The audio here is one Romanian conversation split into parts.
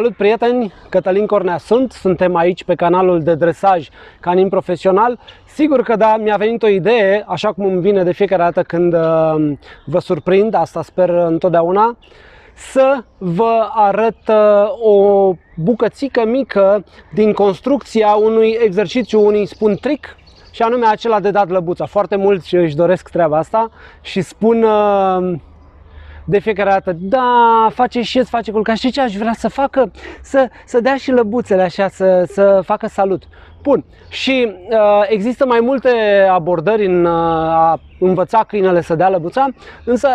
Salut prieteni, Cătălin Cornea sunt, suntem aici pe canalul de dresaj canin profesional. Sigur că da, mi-a venit o idee, așa cum îmi vine de fiecare dată când uh, vă surprind, asta sper întotdeauna, să vă arăt uh, o bucățică mică din construcția unui exercițiu, unui spun trick, și anume acela de dat lăbuța. Foarte mulți își doresc treaba asta și spun uh, de fiecare dată, da, face șez, face culca. Știi ce aș vrea să facă? Să, să dea și lăbuțele așa, să, să facă salut. Bun. Și uh, există mai multe abordări în uh, a învăța câinele să dea lăbuța, însă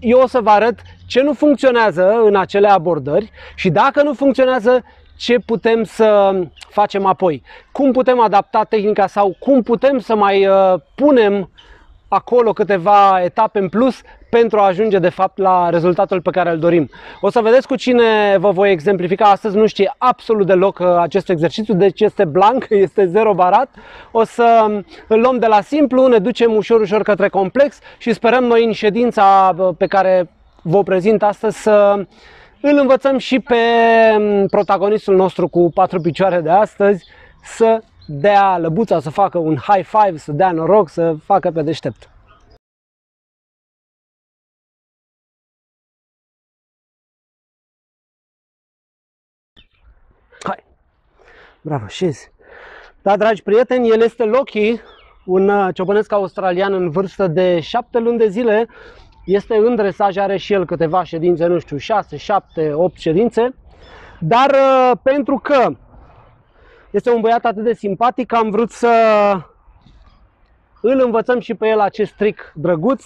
eu o să vă arăt ce nu funcționează în acele abordări și dacă nu funcționează, ce putem să facem apoi. Cum putem adapta tehnica sau cum putem să mai uh, punem acolo câteva etape în plus pentru a ajunge de fapt la rezultatul pe care îl dorim. O să vedeți cu cine vă voi exemplifica astăzi, nu știe absolut deloc uh, acest exercițiu, deci este blank, este zero barat. O să um, îl luăm de la simplu, ne ducem ușor ușor către complex și sperăm noi în ședința uh, pe care vă prezint astăzi să îl învățăm și pe um, protagonistul nostru cu patru picioare de astăzi să dea lăbuța, să facă un high five, să dea noroc, să facă pe deștept. Hai! Bravo, șezi! Da, dragi prieteni, el este Loki, un uh, ciobănesc australian în vârstă de 7 luni de zile. Este în dresaj, are și el câteva ședințe, nu știu, 6, 7, 8 ședințe. Dar uh, pentru că este un băiat atât de simpatic că am vrut să îl învățăm și pe el acest trick drăguț.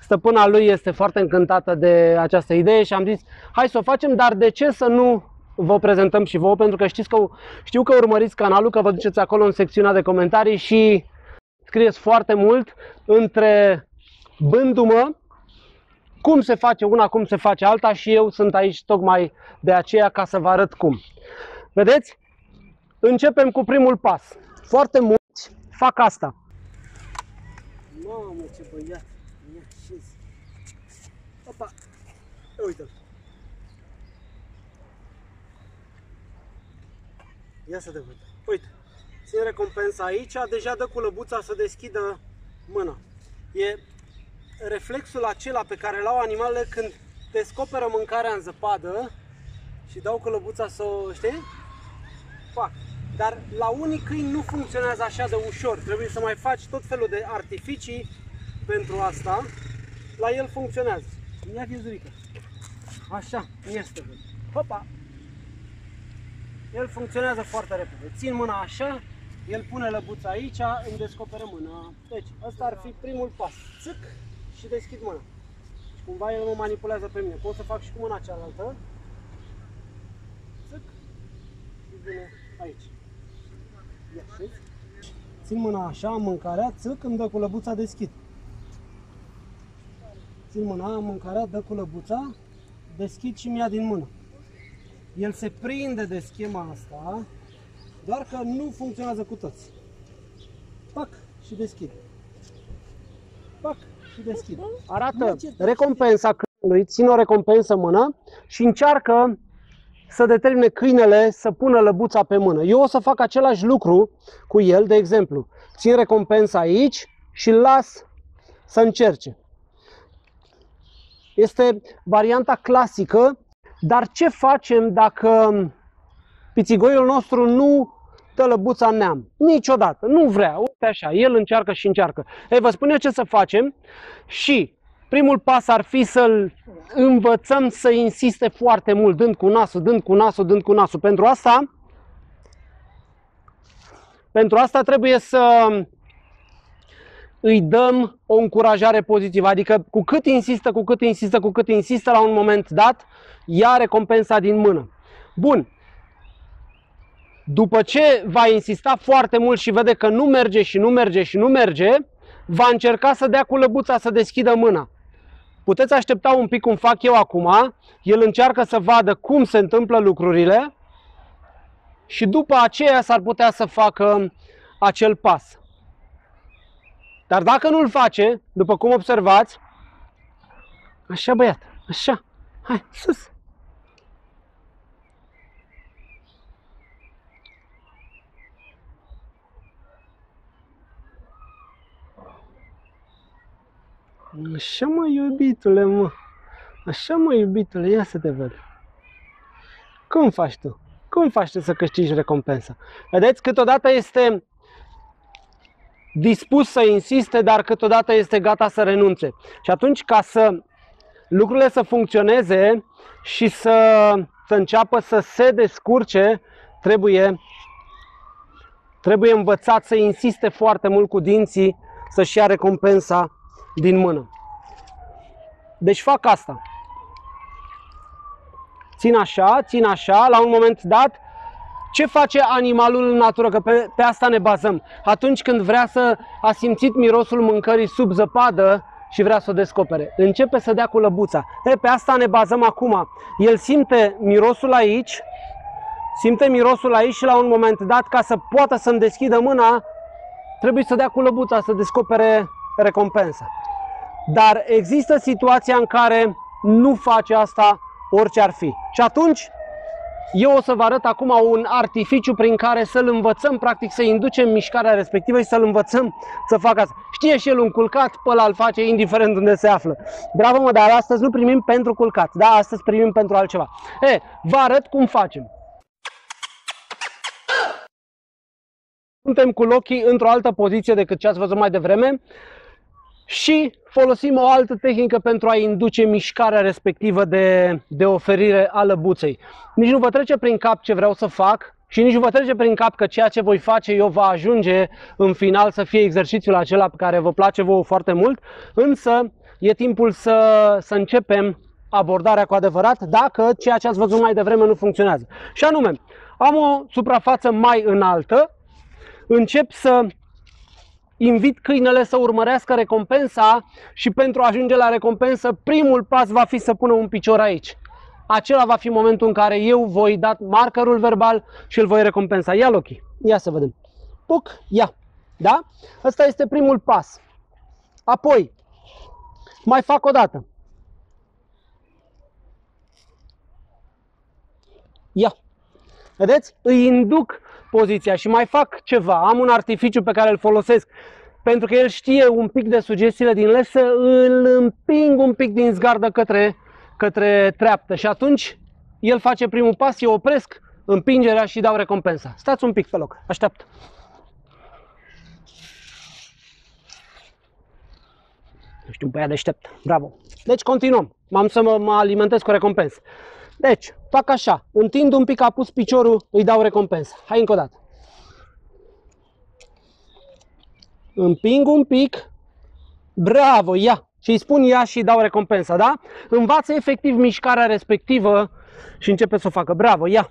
Stăpâna lui este foarte încântată de această idee și am zis hai să o facem, dar de ce să nu vă prezentăm și vouă? Pentru că știți că știu că urmăriți canalul, că vă duceți acolo în secțiunea de comentarii și scrieți foarte mult între bându-mă cum se face una, cum se face alta și eu sunt aici tocmai de aceea ca să vă arăt cum. Vedeți? Începem cu primul pas. Foarte mulți fac asta. Mamă, ce băiat! Ia șezi. Opa! uite -l. Ia să te văd. Uite, țin recompensa aici, deja dă cu lăbuța să deschidă mâna. E reflexul acela pe care l-au animalele când descoperă mâncarea în zăpadă și dau cu lăbuța să o, știi? Fac. Dar la unii câini nu funcționează așa de ușor. Trebuie să mai faci tot felul de artificii pentru asta. La el funcționează. Ia vizurică. Așa, este. Hopa! El funcționează foarte repede. Țin mâna așa, el pune lăbuța aici, îmi descoperă mâna. Deci, ăsta ar fi primul pas. Țâc și deschid mâna. Și cumva el mă manipulează pe mine. Pot să fac și cu mâna cealaltă. Țâc și vine aici. Ia, știți? Țin mâna așa, am mâncarea, țâc, îmi dă cu lăbuța, deschid. Țin mâna, am mâncarea, dă cu lăbuța, deschid și mi-ia din mână. El se prinde de schema asta, doar că nu funcționează cu toți. Pac și deschid. Pac și deschid. Arată recompensa câinului, țin o recompensă în mână și încearcă să determine câinele să pună lăbuța pe mână. Eu o să fac același lucru cu el, de exemplu. Țin recompensa aici și îl las să încerce. Este varianta clasică, dar ce facem dacă pițigoiul nostru nu dă lăbuța în neam? Niciodată, nu vrea, uite așa, el încearcă și încearcă. Ei, vă spun eu ce să facem și primul pas ar fi să-l învățăm să insiste foarte mult, dând cu nasul, dând cu nasul, dând cu nasul. Pentru asta, pentru asta trebuie să îi dăm o încurajare pozitivă. Adică cu cât insistă, cu cât insistă, cu cât insistă la un moment dat, ia recompensa din mână. Bun. După ce va insista foarte mult și vede că nu merge și nu merge și nu merge, va încerca să dea cu lăbuța să deschidă mâna. Puteți aștepta un pic cum fac eu acum, el încearcă să vadă cum se întâmplă lucrurile și după aceea s-ar putea să facă acel pas. Dar dacă nu-l face, după cum observați, așa băiat, așa, hai, sus. Așa mă, iubitule, mă. Așa mă, iubitule, ia să te văd. Cum faci tu? Cum faci tu să câștigi recompensa? Vedeți, câteodată este dispus să insiste, dar câteodată este gata să renunțe. Și atunci, ca să lucrurile să funcționeze și să, să înceapă să se descurce, trebuie, trebuie învățat să insiste foarte mult cu dinții să-și ia recompensa din mână. Deci fac asta. Țin așa, țin așa, la un moment dat, ce face animalul în natură? Că pe, pe asta ne bazăm. Atunci când vrea să a simțit mirosul mâncării sub zăpadă și vrea să o descopere. Începe să dea cu lăbuța. E, pe asta ne bazăm acum. El simte mirosul aici, simte mirosul aici și la un moment dat, ca să poată să-mi deschidă mâna, trebuie să dea cu lăbuța, să descopere recompensa. Dar există situația în care nu face asta orice ar fi. Și atunci eu o să vă arăt acum un artificiu prin care să-l învățăm, practic să inducem mișcarea respectivă și să-l învățăm să facă asta. Știe și el un culcat, pe ăla îl face indiferent unde se află. Bravo mă, dar astăzi nu primim pentru culcat, da, astăzi primim pentru altceva. E, vă arăt cum facem. Suntem cu ochii într-o altă poziție decât ce ați văzut mai devreme și folosim o altă tehnică pentru a induce mișcarea respectivă de, de oferire a lăbuței. Nici nu vă trece prin cap ce vreau să fac și nici nu vă trece prin cap că ceea ce voi face eu va ajunge în final să fie exercițiul acela pe care vă place vouă foarte mult, însă e timpul să, să începem abordarea cu adevărat dacă ceea ce ați văzut mai devreme nu funcționează. Și anume, am o suprafață mai înaltă, încep să invit câinele să urmărească recompensa și pentru a ajunge la recompensă, primul pas va fi să pună un picior aici. Acela va fi momentul în care eu voi da markerul verbal și îl voi recompensa. Ia Loki, ia să vedem. Puc, ia. Da? Ăsta este primul pas. Apoi, mai fac o dată. Ia. Vedeți? Îi induc poziția și mai fac ceva. Am un artificiu pe care îl folosesc pentru că el știe un pic de sugestiile din lesă, îl împing un pic din zgardă către, către treaptă și atunci el face primul pas, eu opresc împingerea și dau recompensa. Stați un pic pe loc, așteaptă. Ești un băiat deștept, bravo. Deci continuăm, m-am să mă, mă alimentez cu recompensă. Deci, fac așa, întind un pic, a pus piciorul, îi dau recompensă. Hai încă o dată. Împing un pic, bravo, ia. Și îi spun ia și îi dau recompensa, da? Învață efectiv mișcarea respectivă și începe să o facă. Bravo, ia.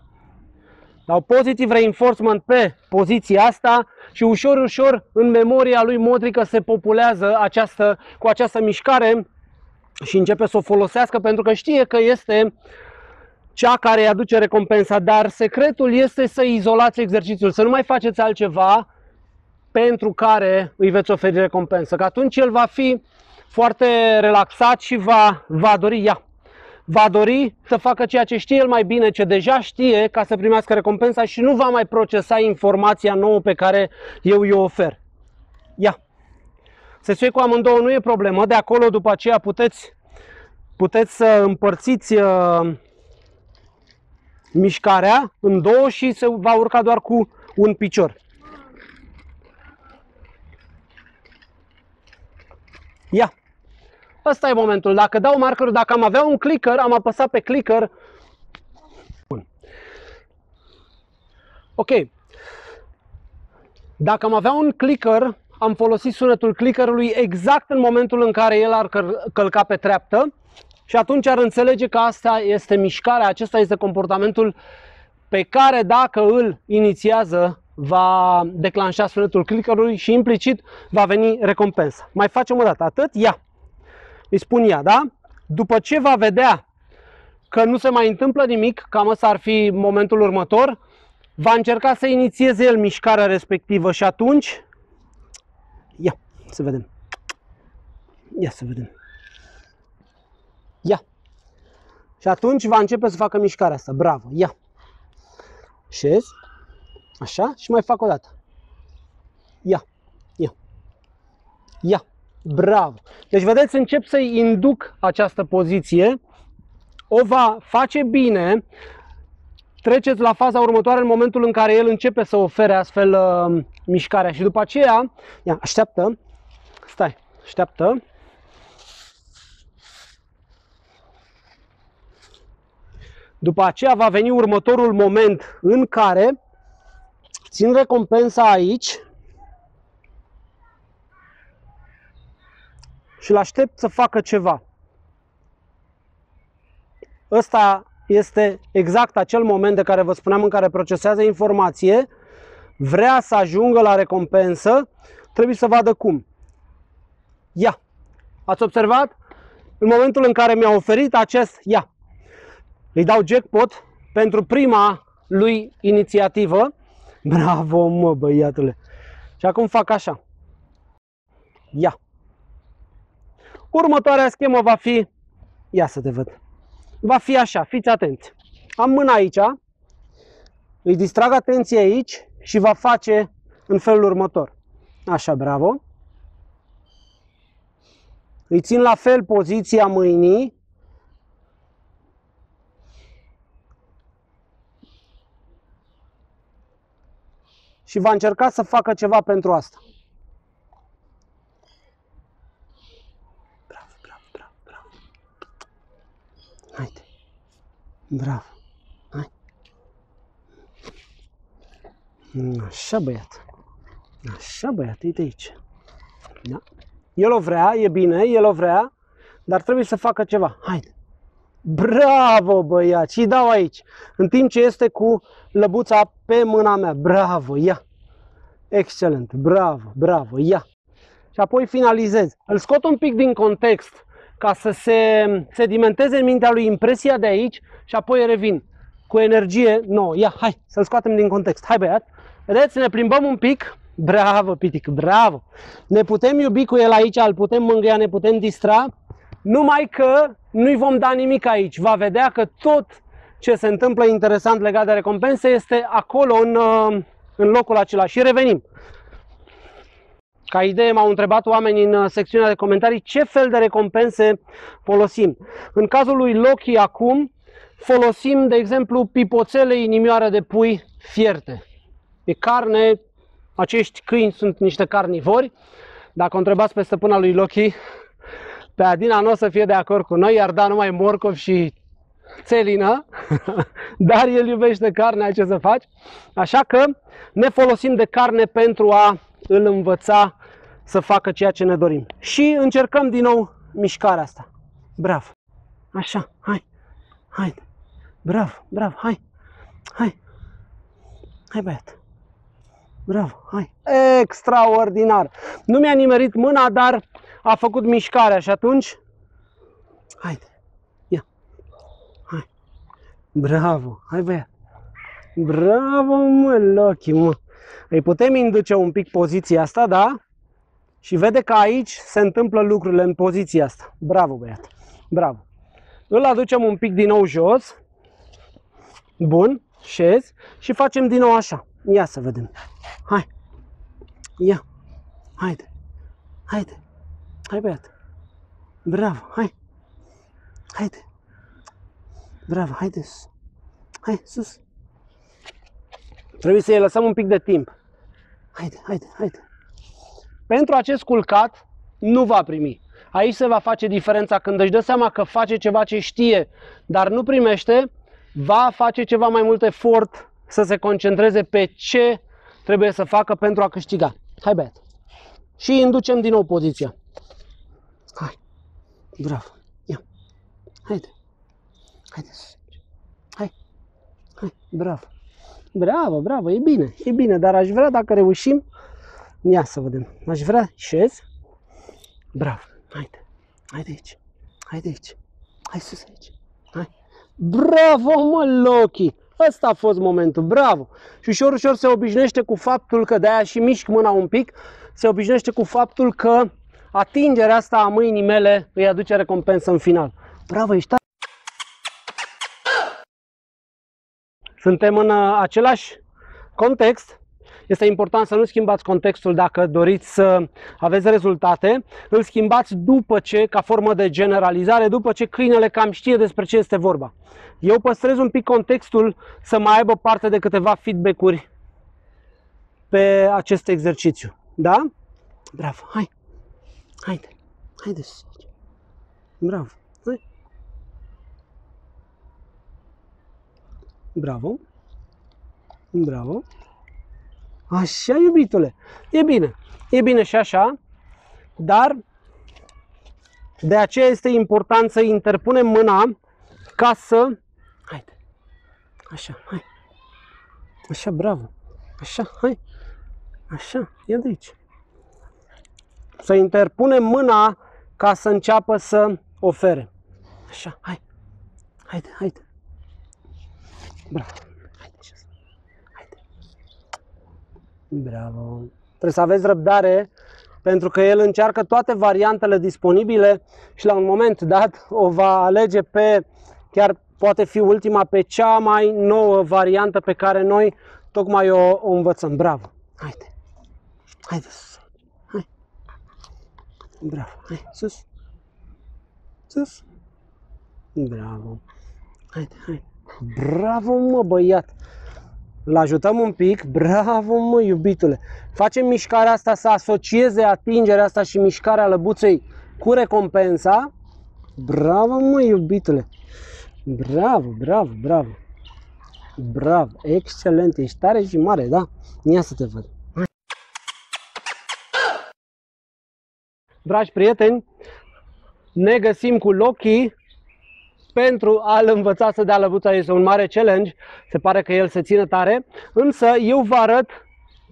Dau pozitiv reinforcement pe poziția asta și ușor, ușor în memoria lui motrică se populează această, cu această mișcare și începe să o folosească pentru că știe că este cea care îi aduce recompensa, dar secretul este să izolați exercițiul, să nu mai faceți altceva pentru care îi veți oferi recompensă. Că atunci el va fi foarte relaxat și va, va dori, ia, va dori să facă ceea ce știe el mai bine, ce deja știe, ca să primească recompensa și nu va mai procesa informația nouă pe care eu îi ofer. Ia. Se fie cu amândouă nu e problemă, de acolo după aceea puteți, puteți să împărțiți uh, mișcarea în două și se va urca doar cu un picior. Ia! Ăsta e momentul. Dacă dau markerul, dacă am avea un clicker, am apăsat pe clicker. Bun. Ok. Dacă am avea un clicker, am folosit sunetul clickerului exact în momentul în care el ar călca pe treaptă și atunci ar înțelege că asta este mișcarea, acesta este comportamentul pe care dacă îl inițiază va declanșa sunetul clickerului și implicit va veni recompensa. Mai facem o dată, atât, ia. Îi spun ia, da? După ce va vedea că nu se mai întâmplă nimic, cam ăsta ar fi momentul următor, va încerca să inițieze el mișcarea respectivă și atunci, ia, să vedem. Ia să vedem. Ia. Și atunci va începe să facă mișcarea asta. Bravo, ia. Șezi? Așa? Și mai fac o dată. Ia. Ia. Ia. Bravo! Deci, vedeți, încep să-i induc această poziție. O va face bine. Treceți la faza următoare în momentul în care el începe să ofere astfel uh, mișcarea. Și după aceea, ia, așteaptă, stai, așteaptă. După aceea va veni următorul moment în care țin recompensa aici și îl aștept să facă ceva. Ăsta este exact acel moment de care vă spuneam în care procesează informație, vrea să ajungă la recompensă, trebuie să vadă cum. Ia! Ați observat? În momentul în care mi-a oferit acest ia, îi dau jackpot pentru prima lui inițiativă. Bravo, mă, băiatule! Și acum fac așa. Ia! Următoarea schemă va fi, ia să te văd, va fi așa, fiți atenți. Am mâna aici, îi distrag atenția aici și va face în felul următor. Așa, bravo. Îi țin la fel poziția mâinii. Și va încerca să facă ceva pentru asta. Haide. Bravo. Hai. Așa, băiat. Așa, băiat, uite aici. Da. El o vrea, e bine, el o vrea, dar trebuie să facă ceva. Haide. Bravo, băiat! Și dau aici. În timp ce este cu lăbuța pe mâna mea. Bravo, ia! Excelent, bravo, bravo, ia! Și apoi finalizez. Îl scot un pic din context ca să se sedimenteze în mintea lui impresia de aici și apoi revin cu energie nouă. Ia, hai, să-l scoatem din context. Hai băiat, vedeți, ne plimbăm un pic. Bravo, Pitic, bravo! Ne putem iubi cu el aici, îl putem mângâia, ne putem distra, numai că nu-i vom da nimic aici. Va vedea că tot ce se întâmplă interesant legat de recompense este acolo, în, în locul acela. Și revenim. Ca idee m-au întrebat oamenii în uh, secțiunea de comentarii ce fel de recompense folosim. În cazul lui Loki acum folosim, de exemplu, pipoțele inimioare de pui fierte. E carne, acești câini sunt niște carnivori. Dacă o întrebați pe stăpâna lui Loki, pe Adina nu o să fie de acord cu noi, iar da numai morcov și țelină, dar el iubește carnea, ce să faci? Așa că ne folosim de carne pentru a îl învăța să facă ceea ce ne dorim. Și încercăm din nou mișcarea asta. Bravo. Așa, hai. Hai. Bravo, bravo, hai. Hai. Hai, băiat. Bravo, hai. Extraordinar. Nu mi-a nimerit mâna, dar a făcut mișcarea și atunci... Haide. Ia. Hai. Bravo. Hai, băiat. Bravo, mă, Loki, mă. Îi putem induce un pic poziția asta, da? Și vede că aici se întâmplă lucrurile în poziția asta. Bravo, băiat. Bravo. Îl aducem un pic din nou jos. Bun. Șez. Și facem din nou așa. Ia să vedem. Hai. Ia. Haide. Haide. Hai, băiat. Bravo. Hai. Haide. Bravo. Haide. Hai, sus. Trebuie să-i lăsăm un pic de timp. Haide, haide, haide. Pentru acest culcat nu va primi. Aici se va face diferența când își dă seama că face ceva ce știe, dar nu primește, va face ceva mai mult efort să se concentreze pe ce trebuie să facă pentru a câștiga. Hai băiat. Și inducem din nou poziția. Hai. Bravo. Ia. Haide. Haide. Hai. Hai. Bravo. Bravo, bravo, e bine, e bine, dar aș vrea dacă reușim, ia să vedem, aș vrea, șez, bravo, haide, haide aici, haide aici, hai sus aici, hai, bravo mă Loki, ăsta a fost momentul, bravo, și ușor, ușor se obișnuiește cu faptul că de-aia și mișc mâna un pic, se obișnuiește cu faptul că atingerea asta a mâinii mele îi aduce recompensă în final. Bravo, ești Suntem în uh, același context, Este important să nu schimbați contextul dacă doriți să aveți rezultate. Îl schimbați după ce, ca formă de generalizare, după ce câinele cam știe despre ce este vorba. Eu păstrez un pic contextul să mai aibă parte de câteva feedback-uri pe acest exercițiu. Da? Bravo, hai! Haide! Haide să Bravo! Hai! Bravo! Bravo! Așa, iubitule! E bine! E bine și așa, dar de aceea este important să interpunem mâna ca să... Haide! Așa, hai! Așa, bravo! Așa, hai! Așa, ia de aici. Să interpunem mâna ca să înceapă să ofere. Așa, hai. Haide, haide. Bravo. Haide, haide. Bravo. Trebuie să aveți răbdare pentru că el încearcă toate variantele disponibile și la un moment dat o va alege pe, chiar poate fi ultima, pe cea mai nouă variantă pe care noi tocmai o, o învățăm. Bravo! Haide! Haide sus. Hai. Bravo. Hai, sus. Sus. Bravo. Haide, hai. Bravo, mă, băiat. L ajutăm un pic. Bravo, mă, iubitule. Facem mișcarea asta să asocieze atingerea asta și mișcarea lăbuței cu recompensa. Bravo, mă, iubitule. Bravo, bravo, bravo. Bravo, excelent, ești tare și mare, da? Ia să te văd. Dragi prieteni, ne găsim cu Loki pentru a-l învăța să dea lăbuța. Este un mare challenge, se pare că el se ține tare, însă eu vă arăt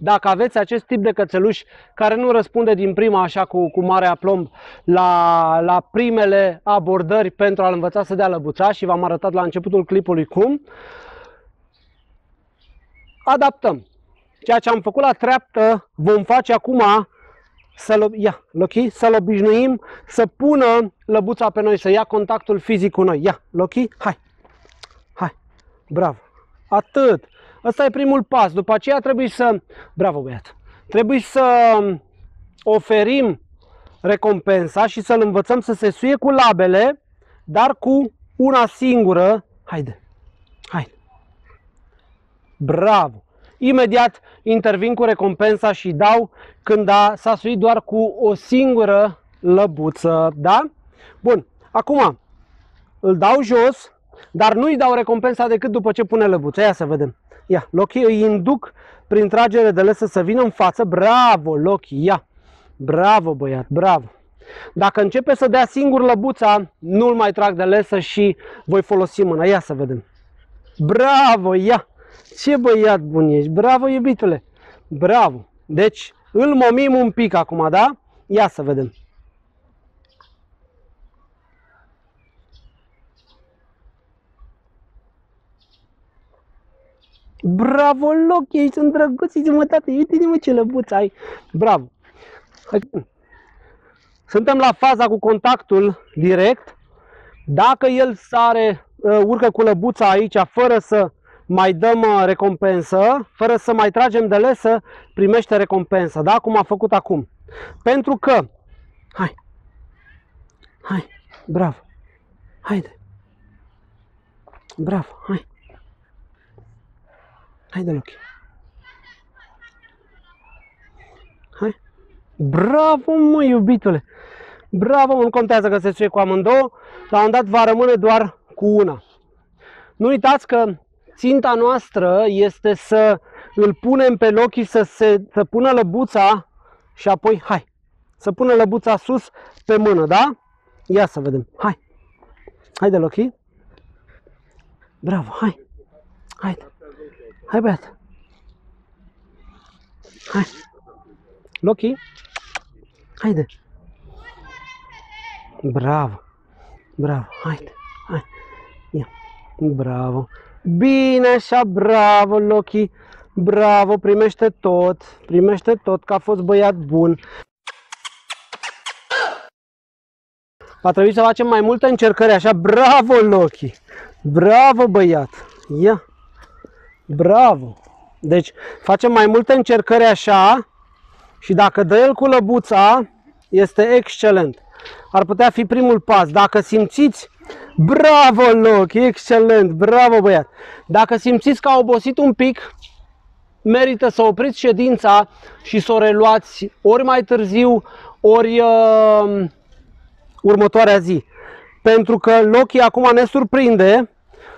dacă aveți acest tip de cățeluș care nu răspunde din prima așa cu, cu mare aplomb la, la primele abordări pentru a-l învăța să dea lăbuța și v-am arătat la începutul clipului cum, adaptăm. Ceea ce am făcut la treaptă vom face acum să-l, ia, Loki, să-l obișnuim să pună lăbuța pe noi, să ia contactul fizic cu noi. Ia, Loki, hai, hai, bravo, atât. Ăsta e primul pas. După aceea trebuie să, bravo băiat, trebuie să oferim recompensa și să-l învățăm să se suie cu labele, dar cu una singură. Haide, haide. Bravo. Imediat intervin cu recompensa și dau când a, s-a suit doar cu o singură lăbuță. Da? Bun. Acum îl dau jos, dar nu-i dau recompensa decât după ce pune lăbuța. Ia să vedem. Ia, Loki îi induc prin tragere de lesă să vină în față. Bravo, Loki, ia. Bravo, băiat, bravo. Dacă începe să dea singur lăbuța, nu-l mai trag de lesă și voi folosi mâna. Ia să vedem. Bravo, ia. Ce băiat bun ești! Bravo, iubitule! Bravo! Deci, îl momim un pic acum, da? Ia să vedem. Bravo, loc, ești îndrăguțit, mă, tată, uite-te, mă, ce lăbuț ai. Bravo. Suntem la faza cu contactul direct. Dacă el sare, uh, urcă cu lăbuța aici, fără să mai dăm uh, recompensă, fără să mai tragem de lesă, primește recompensă, da? Cum a făcut acum. Pentru că, hai, hai, bravo, haide, bravo, hai, haide, Loki. Hai, bravo, mă, iubitule, bravo, nu contează că se suie cu amândouă, la un dat va rămâne doar cu una. Nu uitați că ținta noastră este să îl punem pe Loki să, se, să pună lăbuța și apoi, hai, să pună lăbuța sus pe mână, da? Ia să vedem, hai. Haide, Loki. Bravo, hai. Haide. Hai, băiat. Hai. Loki. Haide. Bravo. Bravo. Haide. Hai. Ia. Bravo. Bine așa, bravo Loki, bravo, primește tot, primește tot, că a fost băiat bun. Va trebui să facem mai multe încercări, așa, bravo Loki, bravo băiat, ia, bravo, Deci facem mai multe încercări așa. Și dacă dă el cu lăbuța, este excelent. Ar putea fi primul pas. Dacă simțiți, bravo loc, excelent, bravo băiat. Dacă simțiți că a obosit un pic, merită să opriți ședința și să o reluați ori mai târziu, ori uh, următoarea zi. Pentru că Loki acum ne surprinde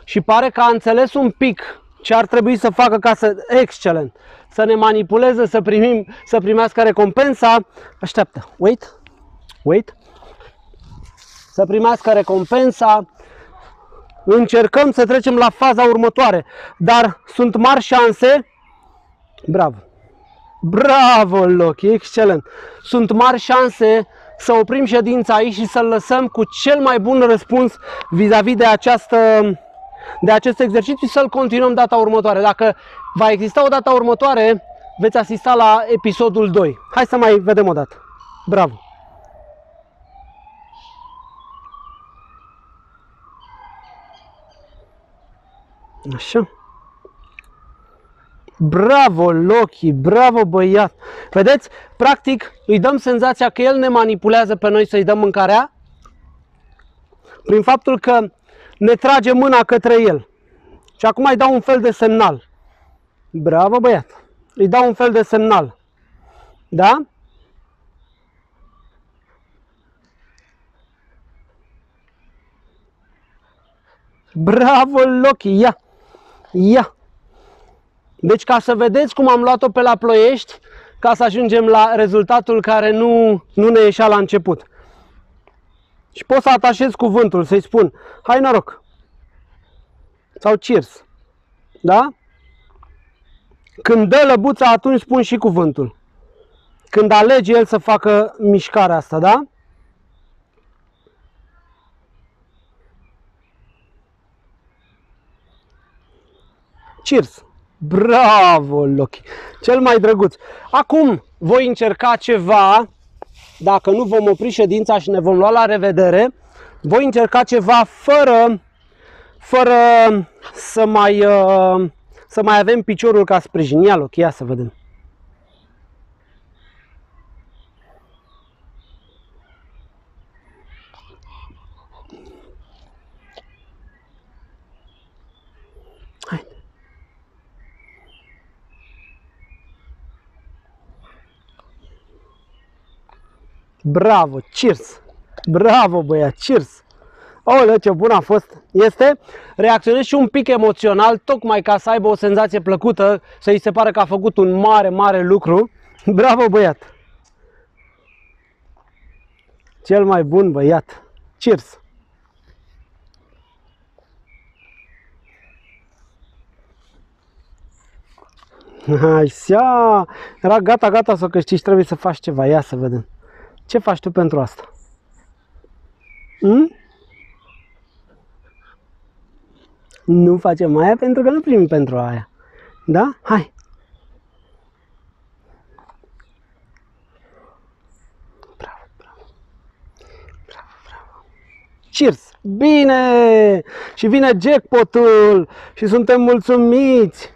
și pare că a înțeles un pic ce ar trebui să facă ca să... Excelent! Să ne manipuleze, să, primim, să primească recompensa. Așteaptă. Wait. Wait. Să primească recompensa. Încercăm să trecem la faza următoare. Dar sunt mari șanse. Bravo. Bravo, Loki, excelent. Sunt mari șanse să oprim ședința aici și să-l lăsăm cu cel mai bun răspuns vis-a-vis -vis de această de acest exercițiu și să-l continuăm data următoare. Dacă va exista o data următoare, veți asista la episodul 2. Hai să mai vedem o dată. Bravo! Așa. Bravo, Loki, bravo, băiat! Vedeți? Practic, îi dăm senzația că el ne manipulează pe noi să-i dăm mâncarea prin faptul că ne trage mâna către el. Și acum îi dau un fel de semnal. Bravo, băiat! Îi dau un fel de semnal. Da? Bravo, Loki! Ia! Ia! Deci ca să vedeți cum am luat-o pe la ploiești, ca să ajungem la rezultatul care nu, nu ne ieșea la început. Și pot să atașez cuvântul, să-i spun, hai noroc. Sau cheers. Da? Când dă lăbuța, atunci spun și cuvântul. Când alege el să facă mișcarea asta, da? Cheers! Bravo, Loki! Cel mai drăguț. Acum voi încerca ceva dacă nu vom opri ședința și ne vom lua la revedere, voi încerca ceva fără, fără să, mai, uh, să mai avem piciorul ca sprijin. Ia loc, ia să vedem. Bravo, cheers! Bravo, băiat, cheers! Olea, ce bun a fost! Este, reacționez și un pic emoțional, tocmai ca să aibă o senzație plăcută, să-i se pare că a făcut un mare, mare lucru. Bravo, băiat! Cel mai bun băiat! Cheers! Hai, Era gata, gata să o câștigi, trebuie să faci ceva. Ia să vedem. Ce faci tu pentru asta? Hmm? Nu facem aia pentru că nu primim pentru aia. Da? Hai! Bravo, bravo. Bravo, bravo. Cheers! Bine! Și vine jackpotul și suntem mulțumiți!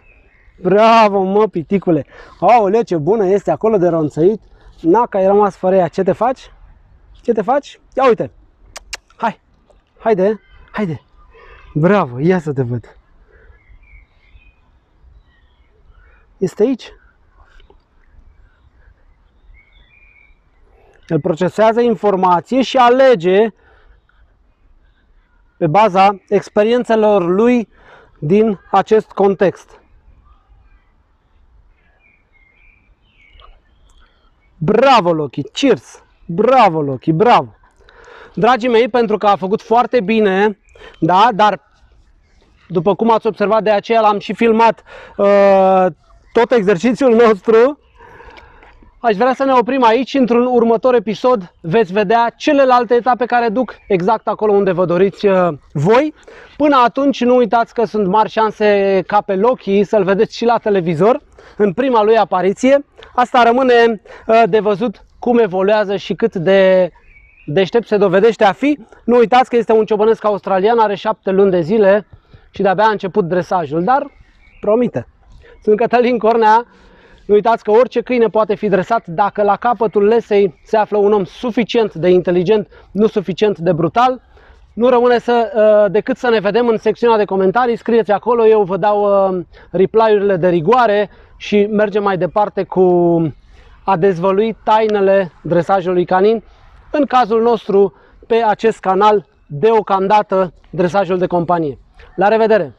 Bravo, mă, piticule! Aoleu, ce bună este acolo de ronțăit! Na, că ai rămas fără ea. Ce te faci? Ce te faci? Ia uite! Hai! Haide! Haide! Bravo! Ia să te văd! Este aici? El procesează informație și alege pe baza experiențelor lui din acest context. Bravo, Loki! Cheers! Bravo, Loki! Bravo! Dragii mei, pentru că a făcut foarte bine, da, dar după cum ați observat, de aceea l-am și filmat uh, tot exercițiul nostru. Aș vrea să ne oprim aici și într-un următor episod veți vedea celelalte etape care duc exact acolo unde vă doriți uh, voi. Până atunci nu uitați că sunt mari șanse ca pe Loki să-l vedeți și la televizor în prima lui apariție. Asta rămâne uh, de văzut cum evoluează și cât de deștept se dovedește a fi. Nu uitați că este un ciobănesc australian, are șapte luni de zile și de-abia a început dresajul, dar promite. Sunt Cătălin Cornea. Nu uitați că orice câine poate fi dresat dacă la capătul lesei se află un om suficient de inteligent, nu suficient de brutal. Nu rămâne să, uh, decât să ne vedem în secțiunea de comentarii, scrieți acolo, eu vă dau uh, reply-urile de rigoare și mergem mai departe cu a dezvălui tainele dresajului canin. În cazul nostru, pe acest canal, deocamdată, dresajul de companie. La revedere!